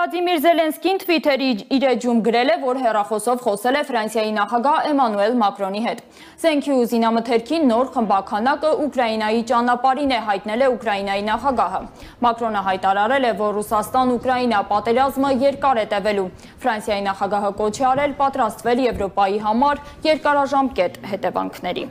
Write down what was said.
Վլադիմիր Զելենսկին Twitter-ի իր էջում գրել է, որ հերախոսով խոսել է Ֆրանսիայի նախագահ Էմանուել Մակրոնի հետ։ Զենքի ու զինամթերքի նոր խմբականակը Ուկրաինայի ճանապարհին է հայտնել է Ուկրաինայի նախագահը։ Մակրոնը հայտարարել է, որ Ռուսաստան-Ուկրաինա պատերազմը երկար է տևելու։ Ֆրանսիայի նախագահը կոչ է արել պատրաստվել Եվրոպայի համար երկարաժամկետ հետևանքների։